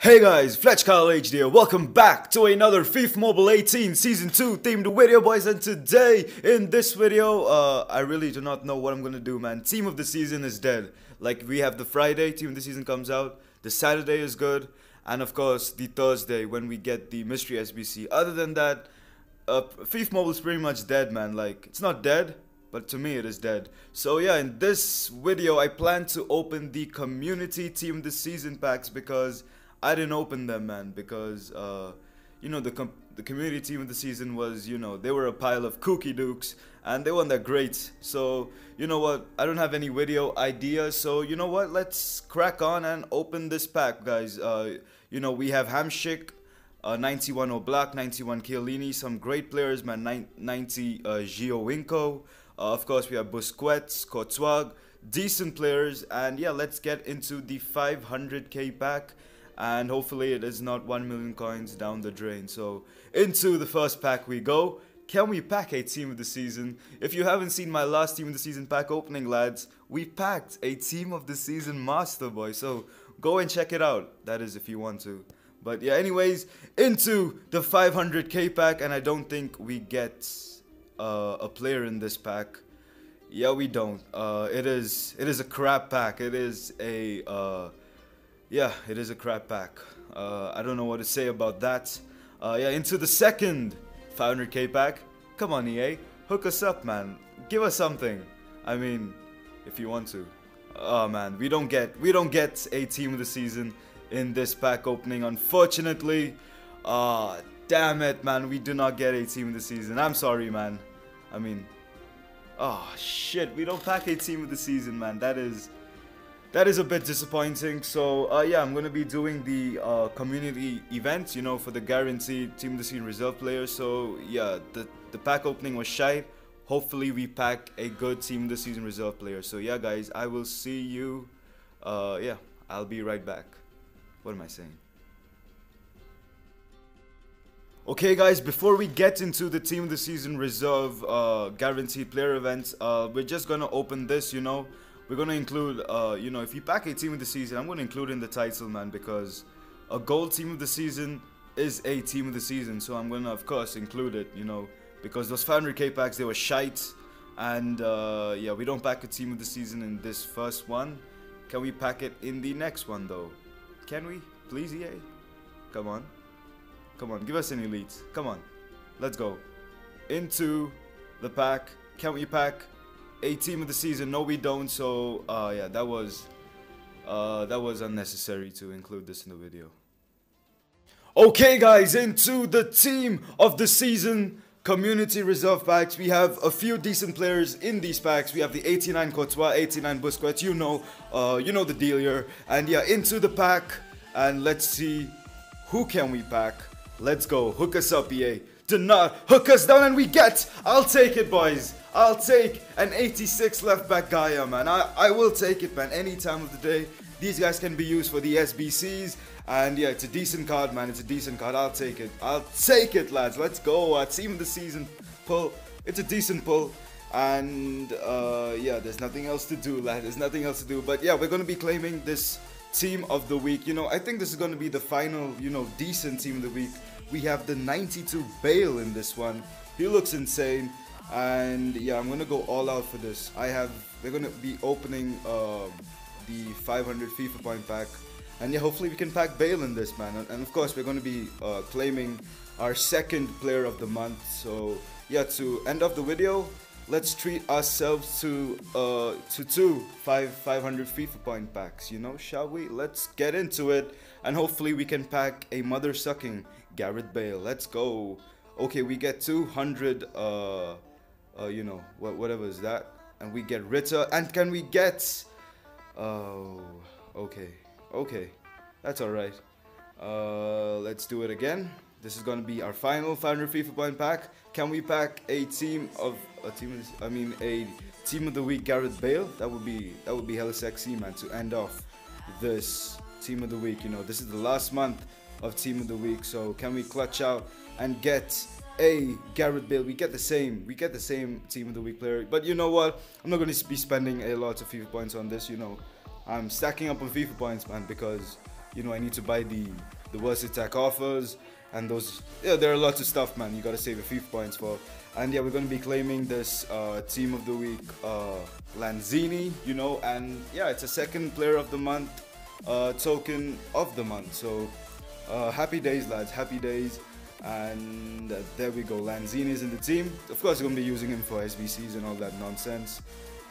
Hey guys, Fletch Kyle HD here. Welcome back to another FIFA Mobile 18 Season 2 themed video, boys. And today, in this video, uh, I really do not know what I'm gonna do, man. Team of the season is dead. Like, we have the Friday, Team of the season comes out. The Saturday is good. And of course, the Thursday when we get the Mystery SBC. Other than that, uh, FIFA Mobile is pretty much dead, man. Like, it's not dead, but to me it is dead. So yeah, in this video, I plan to open the Community Team of the Season packs because I didn't open them, man, because uh, you know the com- the community team of the season was you know they were a pile of kooky dukes and they weren't that great. So you know what? I don't have any video ideas. So you know what? Let's crack on and open this pack, guys. Uh, you know we have Hamsik. Uh, 91 Oblak, 91 Chiellini, some great players, man. 90 uh, Giovinco. Uh, of course, we have Busquets, Courtois, decent players. And yeah, let's get into the 500k pack and hopefully it is not 1 million coins down the drain. So into the first pack we go. Can we pack a team of the season? If you haven't seen my last team of the season pack opening, lads, we packed a team of the season master boy. So go and check it out. That is if you want to. But yeah, anyways, into the 500k pack, and I don't think we get uh, a player in this pack. Yeah, we don't. Uh, it is it is a crap pack. It is a uh, yeah, it is a crap pack. Uh, I don't know what to say about that. Uh, yeah, into the second 500k pack. Come on, EA, hook us up, man. Give us something. I mean, if you want to. Oh man, we don't get we don't get a team of the season in this pack opening, unfortunately. Ah, uh, damn it, man. We do not get a team of the season. I'm sorry, man. I mean, oh shit, we don't pack a team of the season, man. That is that is a bit disappointing. So uh, yeah, I'm gonna be doing the uh, community event, you know, for the guaranteed team of the season reserve players. So yeah, the the pack opening was shy. Hopefully we pack a good team of the season reserve player. So yeah, guys, I will see you. Uh, yeah, I'll be right back. What am I saying? Okay guys, before we get into the Team of the Season Reserve uh, Guaranteed Player events, uh, we're just gonna open this, you know. We're gonna include, uh, you know, if you pack a team of the season, I'm gonna include in the title, man, because a gold team of the season is a team of the season. So I'm gonna, of course, include it, you know, because those 500k packs they were shite, and uh, yeah, we don't pack a team of the season in this first one. Can we pack it in the next one though? Can we? Please, EA. Come on, come on, give us an elite. Come on, let's go into the pack. Can we pack a team of the season. No, we don't. So uh, yeah, that was uh, that was unnecessary to include this in the video. Okay, guys, into the team of the season community reserve packs. We have a few decent players in these packs. We have the 89 Courtois, 89 Busquets. You know, uh, you know the deal here. And yeah, into the pack, and let's see who can we pack. Let's go. Hook us up, EA. Not hook us down, and we get. I'll take it, boys. I'll take an 86 left back Gaya, man. I, I will take it, man, any time of the day. These guys can be used for the SBCs. And yeah, it's a decent card, man. It's a decent card. I'll take it. I'll take it, lads. Let's go. Uh, team of the season pull. It's a decent pull. And uh, yeah, there's nothing else to do, lad. There's nothing else to do. But yeah, we're going to be claiming this team of the week. You know, I think this is going to be the final, you know, decent team of the week. We have the 92 Bale in this one. He looks insane. And yeah i'm gonna go all out for this. I have we're gonna be opening uh, the 500 fifa point pack. And yeah hopefully we can pack bale in this man. And, of course we're gonna be uh, claiming our second player of the month. So yeah to end off the video let's treat ourselves to uh to two five 500 fifa point packs you know shall we let's get into it and hopefully we can pack a mother sucking gareth bale let's go okay we get 200 uh uh, you know, whatever is that. And we get Ritter. And can we get... Oh, okay. Okay. That's alright. Uh, let's do it again. This is gonna be our final 500 FIFA point pack. Can we pack a team of a team? Of, I mean, a team of the week, Gareth Bale. That would be that would be hella sexy, man. To end off this team of the week. You know, this is the last month of team of the week. So can we clutch out and get a Gareth Bale. We get the same. We get the same team of the week player. But you know what? I'm not going to be spending a lot of FIFA points on this. You know, I'm stacking up on FIFA points, man, because you know I need to buy the the worst attack offers and those yeah there are lots of stuff man. You gotta save a few points for. And yeah we're gonna be claiming this uh, team of the week uh, Lanzini you know and yeah it's a second player of the month uh, token of the month. So uh, happy days lads happy days. And uh, there we go. Lanzini is in the team. Of course we're gonna be using him for SBCs and all that nonsense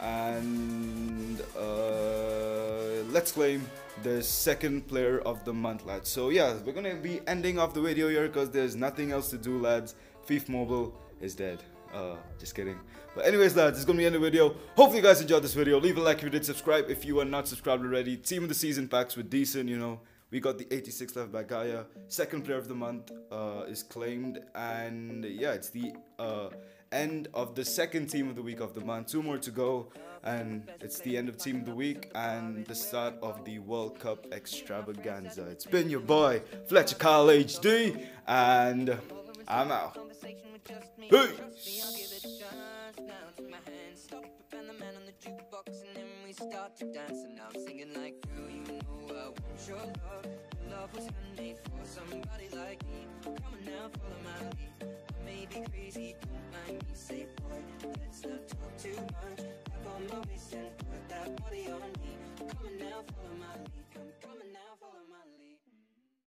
and uh, let's claim the second player of the month lads. So yeah we're gonna be ending off the video here because there's nothing else to do lads. FIFA Mobile is dead. Uh, just kidding. But anyways lads it's gonna be in the video. Hopefully you guys enjoyed this video. Leave a like if you did. Subscribe if you are not subscribed already. Team of the season packs were decent you know. We got the 86 left by Gaya. Second player of the month uh, is claimed, and yeah, it's the uh, end of the second team of the week of the month. Two more to go, and it's the end of team of the week and the start of the World Cup extravaganza. It's been your boy Fletcher Kyle HD, and I'm out. Peace. love was handmade for somebody like me come on now follow my lead on now follow my lead. coming